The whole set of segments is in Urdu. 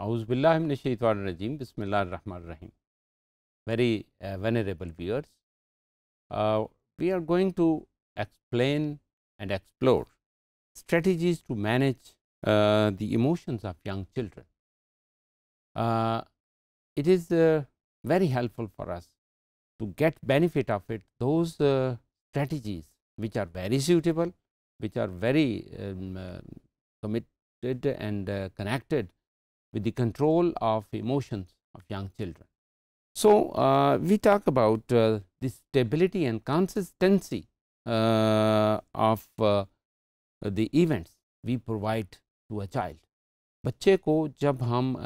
Auzubillahiminashaitanirajim, Bismillah Rahim. Very uh, venerable viewers, uh, we are going to explain and explore strategies to manage uh, the emotions of young children. Uh, it is uh, very helpful for us to get benefit of it those uh, strategies which are very suitable, which are very um, committed and connected with the control of emotions of young children. So, uh, we talk about uh, the stability and consistency uh, of uh, the events we provide to a child. بچے کو جب ہم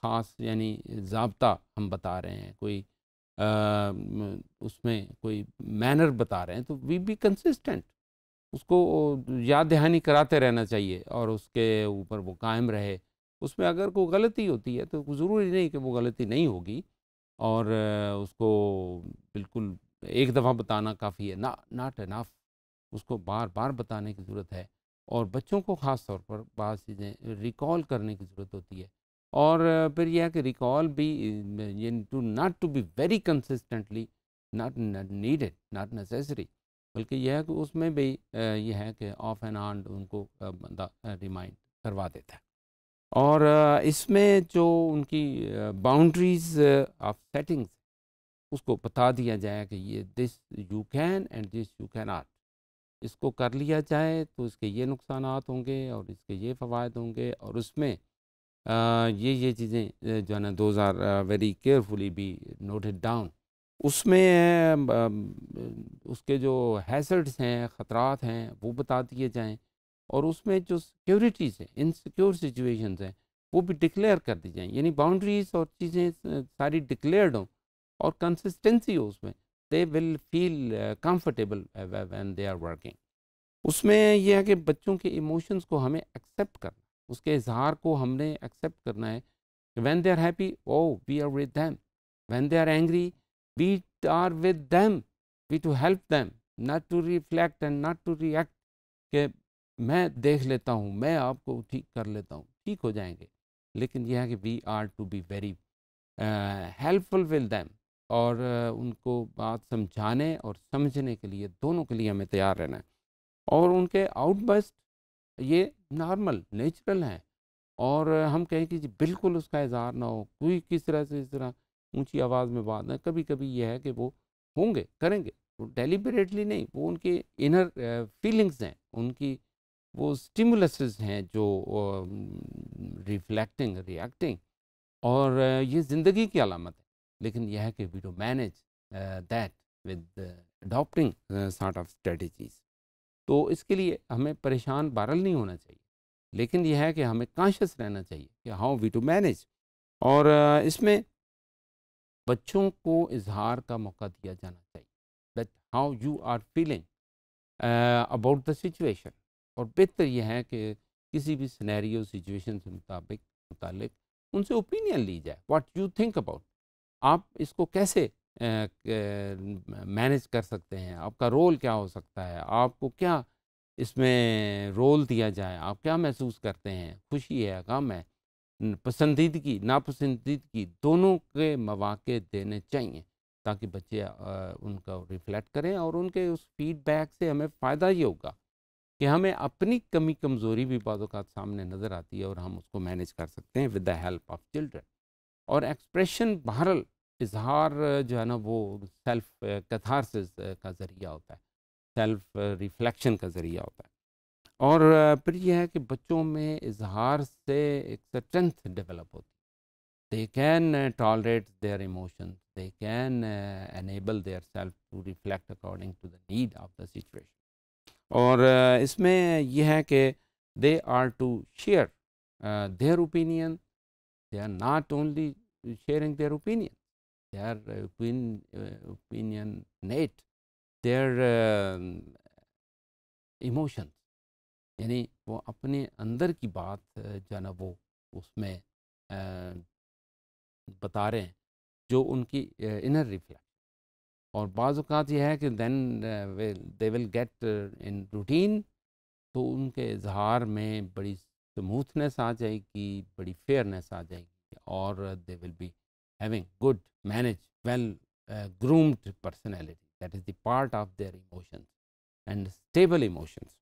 خاص یعنی ضابطہ ہم بتا رہے ہیں کوئی اس میں کوئی مینر بتا رہے ہیں تو وی بی کنسسٹنٹ اس کو یاد دہانی کراتے رہنا چاہیے اور اس کے اوپر وہ قائم رہے اس میں اگر کوئی غلطی ہوتی ہے تو ضروری نہیں کہ وہ غلطی نہیں ہوگی اور اس کو بالکل ایک دفعہ بتانا کافی ہے، نا ناٹ انف اس کو بار بار بتانے کی ضرورت ہے اور بچوں کو خاص طور پر بعض چیزیں ریکال کرنے کی ضرورت ہوتی ہے اور پھر یہ ہے کہ ریکال بھی to not to be very consistently not needed not necessary بلکہ یہ ہے کہ اس میں بھی یہ ہے کہ آف اینڈ آن ان کو بندہ ریمائنڈ کروا دیتا ہے۔ اور اس میں جو ان کی باؤنڈریز آف سیٹنگز اس کو بتا دیا جائے کہ یہ this you can and this you کی ناٹ اس کو کر لیا جائے تو اس کے یہ نقصانات ہوں گے اور اس کے یہ فوائد ہوں گے اور اس میں یہ یہ چیزیں جو ہے نا those are very carefully be noted down اس میں اس کے جو ہیزرڈس ہیں، خطرات ہیں، وہ بتا دیے جائیں۔ اور اس میں جو سیکیورٹیز ہیں انسیکیور سچویشنز ہیں، وہ بھی ڈکلیئر کر دی جائیں۔ یعنی باؤنڈریز اور چیزیں ساری ڈکلیئرڈ ہوں اور کنسسٹنسی ہو اس میں they will feel comfortable when they are working اس میں یہ ہے کہ بچوں کے ایموشنس کو ہمیں ایکسیپٹ کرنا، اس کے اظہار کو ہم نے ایکسیپٹ کرنا ہے۔ When they are happy oh we are with them when they are angry we are with them we to help them not to reflect and not to react کہ میں دیکھ لیتا ہوں، میں آپ کو ٹھیک کر لیتا ہوں، ٹھیک ہو جائیں گے۔ لیکن یہ ہے کہ we are to be very helpful with them اور ان کو بات سمجھانے اور سمجھنے کے لیے، دونوں کے لیے ہمیں تیار رہنا ہے۔ اور ان کے آؤٹ بسٹ یہ نارمل نیچرل ہیں۔ اور ہم کہیں کہ جی بالکل اس کا اظہار نہ ہو، کوئی کس طرح سے اس طرح اونچی آواز میں بات نہ کبھی کبھی یہ ہے کہ وہ ہوں گے، کریں گے۔ ڈیلیبریٹلی نہیں، وہ ان کے انر فیلنگز ہیں، ان کی وہ اسٹیمولسز ہیں جو ریفلیکٹنگ ریئیکٹنگ اور یہ زندگی کی علامت ہے۔ لیکن یہ ہے کہ we do manage that with adapting sort of strategies تو اس کے لیے ہمیں پریشان بارل نہیں ہونا چاہیے۔ لیکن یہ ہے کہ ہمیں کانشیس رہنا چاہیے کہ ہاؤ وی ٹو مینیج اور اس میں بچوں کو اظہار کا موقع دیا جانا چاہیے۔ That how you are feeling about the situation اور بہتر یہ ہے کہ کسی بھی سنیریو سچویشن سے مطابق، متعلق ان سے اوپینین لی جائے۔ واٹ یو تھنک اباؤٹ آپ اس کو کیسے مینیج کر سکتے ہیں؟ آپ کا رول کیا ہو سکتا ہے؟ آپ کو کیا اس میں رول دیا جائے؟ آپ کیا محسوس کرتے ہیں؟ خوشی ہے، غم ہے؟ پسندیدگی، ناپسندیدگی دونوں کے مواقع دینے چاہیے تاکہ بچے ان کا ریفلیکٹ کریں اور ان کے اس فیڈ بیک سے ہمیں فائدہ یہ ہوگا۔ کہ ہمیں اپنی کمی کمزوری بھی بعض اوقات سامنے نظر آتی ہے اور ہم اس کو مینیج کر سکتے ہیں with the help of children اور ایکسپریشن بہرل اظہار جو ہے نا وہ سیلف کتھارسز کا ذریعہ ہوتا ہے سیلف ریفلیکشن کا ذریعہ ہوتا ہے۔ اور پھر یہ ہے کہ بچوں میں اظہار سے ایک اسٹرینتھ ڈیولپ ہوتی ہے۔ They can tolerate their emotion they can enable their self to reflect according to the need of the situation اور اس میں یہ ہے کہ they are to share their opinion they are not only sharing their opinion they are opinion net their emotion یعنی وہ اپنے اندر کی بات جو ہے نا، وہ اس میں بتا رہے ہیں، جو ان کی انر ریفلیکٹ اور بعض اوقات یہ ہے کہ دین دے ول گیٹ ان روٹین تو ان کے اظہار میں بڑی سموتھنیس آ جائے گی بڑی فیئرنیس آ جائے گی or uh, they will be having good, managed, well uh, groomed personality. That is the part of their emotions and stable emotions.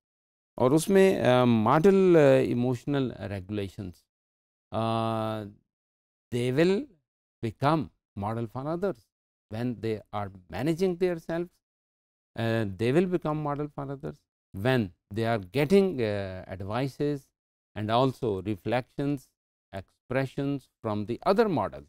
اور اس میں model emotional regulations they will become model for others when they are managing themselves uh, they will become model for others when they are getting uh, advices and also reflections expressions from the other models.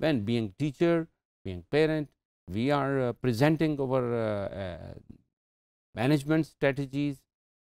When being teacher being parent we are uh, presenting our uh, uh, management strategies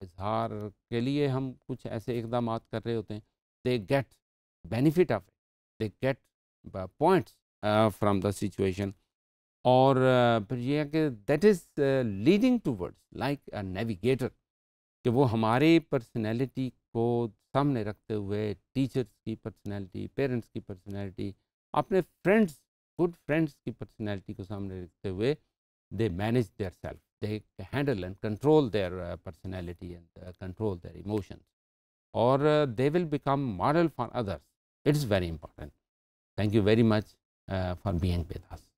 اظہار کے لیے ہم کچھ ایسے اقدامات کر رہے ہوتے ہیں۔ They get benefit of it they get points from the situation اور uh, پھر یہ ہے کہ that is leading to words like a navigator کہ وہ ہماری پرسنالٹی کو سامنے رکھتے ہوئے ٹیچرس کی پرسنالٹی پیرنٹس کی پرسنالٹی اپنے فرینڈس گڈ فرینڈس کی پرسنالٹی کو سامنے رکھتے ہوئے they manage their self they handle and control their uh, personality and uh, control their emotions or uh, they will become model for others. It is very important. Thank you very much for being with us.